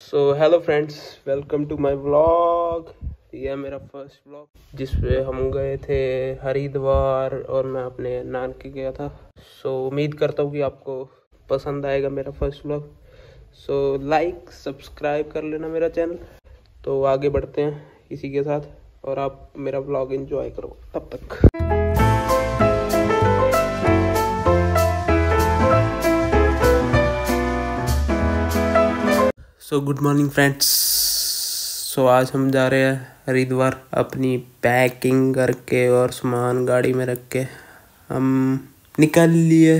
So hello friends welcome to my vlog यह मेरा first vlog जिसपे हम गए थे हरिद्वार और मैं अपने नानके गया था। सो so, उम्मीद करता हूँ कि आपको पसंद आएगा मेरा first vlog so like subscribe कर लेना मेरा चैनल तो आगे बढ़ते हैं इसी के साथ और आप मेरा व्लॉग एंजॉय करो। तब तक। So good morning friends so आज हम जा रहे हैं हरिद्वार अपनी पैकिंग करके और सामान गाड़ी में रख के। हम निकल लिए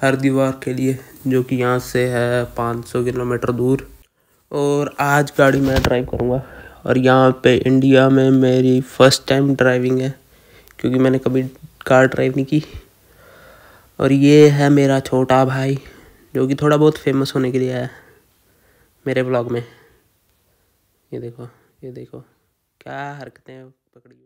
हरिद्वार के लिए, जो कि यहाँ से है 500 किलोमीटर दूर। और आज गाड़ी मैं ड्राइव करूँगा। और यहाँ पे इंडिया में मेरी फ़र्स्ट टाइम ड्राइविंग है, क्योंकि मैंने कभी कार ड्राइव नहीं की। और ये है मेरा छोटा भाई, जो कि थोड़ा बहुत फ़ेमस होने के लिए आया है। मेरे ब्लॉग में। ये देखो ये देखो क्या हरकतें पकड़ी।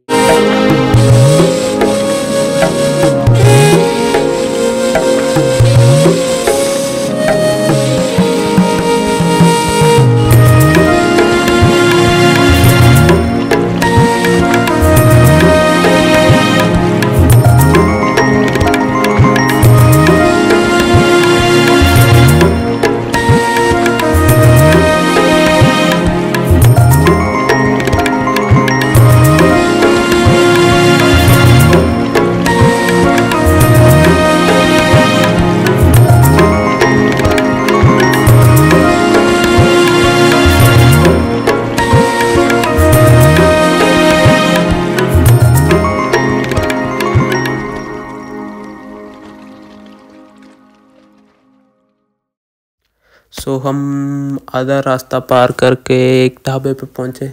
सो हम आधा रास्ता पार करके एक ढाबे पे पहुँचे।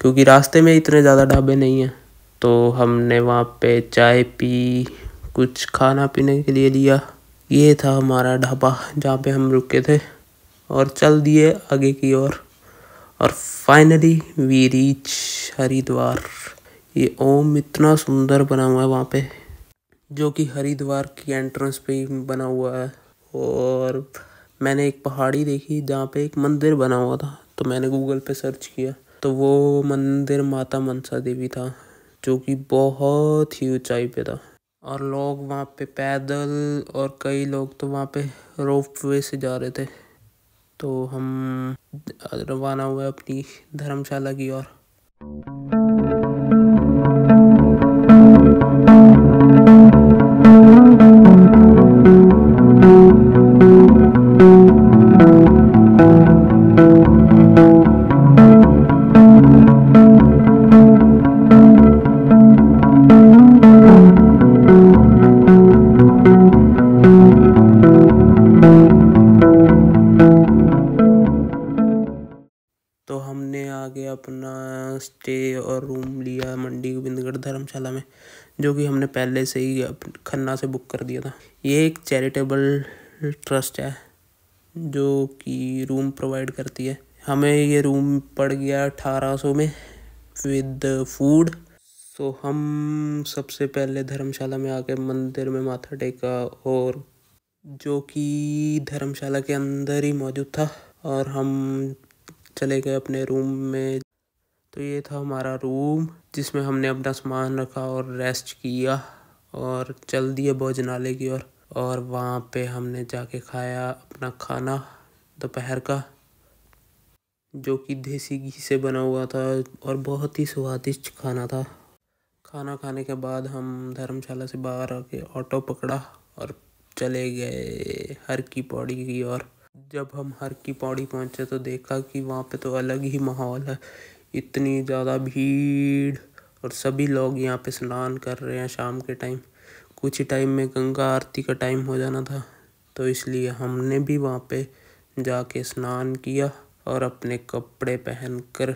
क्योंकि रास्ते में इतने ज़्यादा ढाबे नहीं हैं। तो हमने वहाँ पे चाय पी कुछ खाना पीने के लिए लिया। ये था हमारा ढाबा जहाँ पे हम रुके थे। और चल दिए आगे की ओर। और, और फाइनली वी रीच हरिद्वार। ये ओम इतना सुंदर बना हुआ है वहाँ पे। जो कि हरिद्वार की एंट्रेंस पे ही बना हुआ है। और मैंने एक पहाड़ी देखी जहाँ पे एक मंदिर बना हुआ था तो मैंने गूगल पे सर्च किया। तो वो मंदिर माता मनसा देवी था, जो कि बहुत ही ऊंचाई पे था। और लोग वहाँ पे पैदल और कई लोग तो वहाँ पे रोप वे से जा रहे थे। तो हम रवाना हुए अपनी धर्मशाला की ओर। गोविंदगढ़ धर्मशाला में, जो कि हमने पहले से ही खन्ना से बुक कर दिया था। ये एक चैरिटेबल ट्रस्ट है, जो कि रूम प्रोवाइड करती है। हमें ये रूम पड़ गया अठारह सौ में विद फ़ूड तो हम सबसे पहले धर्मशाला में आके मंदिर में माथा टेका और जो कि धर्मशाला के अंदर ही मौजूद था, और हम चले गए अपने रूम में। तो ये था हमारा रूम जिसमें हमने अपना सामान रखा और रेस्ट किया और चल दिए भोजनालय की ओर। और, वहाँ पे हमने जाके खाया अपना खाना दोपहर का जो कि देसी घी से बना हुआ था और बहुत ही स्वादिष्ट खाना था। खाना खाने के बाद हम धर्मशाला से बाहर आके ऑटो पकड़ा और चले गए हर की पौड़ी की ओर। जब हम हर की पौड़ी पहुँचे तो देखा कि वहाँ पे तो अलग ही माहौल है। इतनी ज़्यादा भीड़ और सभी लोग यहाँ पे स्नान कर रहे हैं शाम के टाइम। कुछ ही टाइम में गंगा आरती का टाइम हो जाना था तो इसलिए हमने भी वहाँ पे जाके स्नान किया और अपने कपड़े पहन कर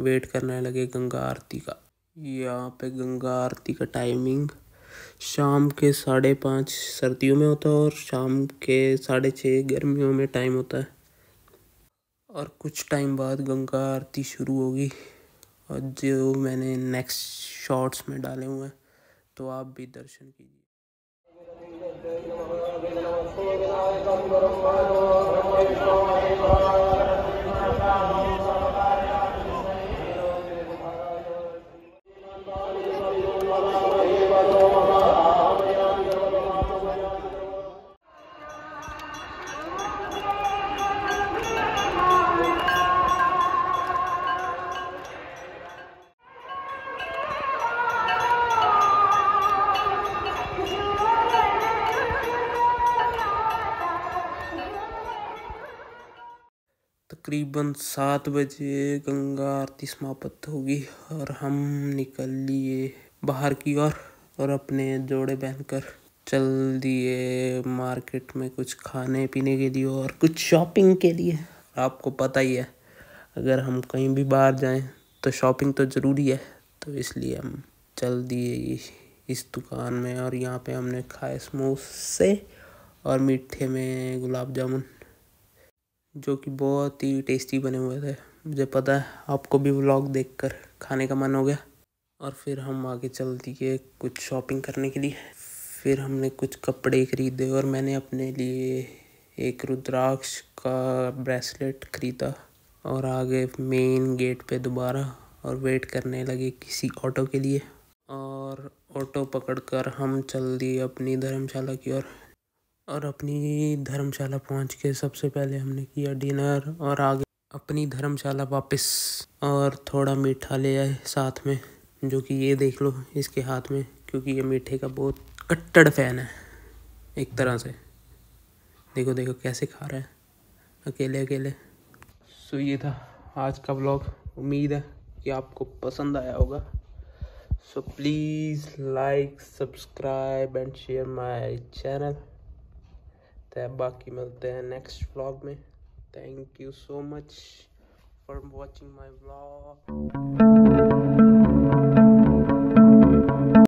वेट करने लगे गंगा आरती का। यहाँ पे गंगा आरती का टाइमिंग शाम के साढ़े पाँच सर्दियों में होता है और शाम के साढ़े छः गर्मियों में टाइम होता है। और कुछ टाइम बाद गंगा आरती शुरू होगी और जो मैंने नेक्स्ट शॉर्ट्स में डाले हुए हैं तो आप भी दर्शन कीजिए तकरीबन सात बजे गंगा आरती समाप्त होगी और हम निकल लिए बाहर की ओर और, और अपने जोड़े पहनकर चल दिए मार्केट में कुछ खाने पीने के लिए और कुछ शॉपिंग के लिए। आपको पता ही है अगर हम कहीं भी बाहर जाएँ तो शॉपिंग तो ज़रूरी है तो इसलिए हम चल दिए इस दुकान में और यहाँ पे हमने खाए समोसे और मीठे में गुलाब जामुन। जो कि बहुत ही टेस्टी बने हुए थे। मुझे पता है, आपको भी व्लॉग देखकर खाने का मन हो गया। और फिर हम आगे चल दिए कुछ शॉपिंग करने के लिए। फिर हमने कुछ कपड़े खरीदे और मैंने अपने लिए एक रुद्राक्ष का ब्रेसलेट ख़रीदा। और आगे मेन गेट पे दोबारा और वेट करने लगे किसी ऑटो के लिए। और ऑटो पकड़कर हम चल दिए अपनी धर्मशाला की ओर। और, अपनी धर्मशाला पहुँच के सबसे पहले हमने किया डिनर और आगे अपनी धर्मशाला वापस और थोड़ा मीठा ले आए साथ में जो कि ये देख लो इसके हाथ में क्योंकि ये मीठे का बहुत कट्टर फ़ैन है एक तरह से। देखो देखो कैसे खा रहा है। अकेले अकेले। सो ये था आज का ब्लॉग उम्मीद है कि आपको पसंद आया होगा। So please like subscribe and share my channel. तो बाकी मिलते हैं नेक्स्ट व्लॉग में. Thank you so much for watching my vlog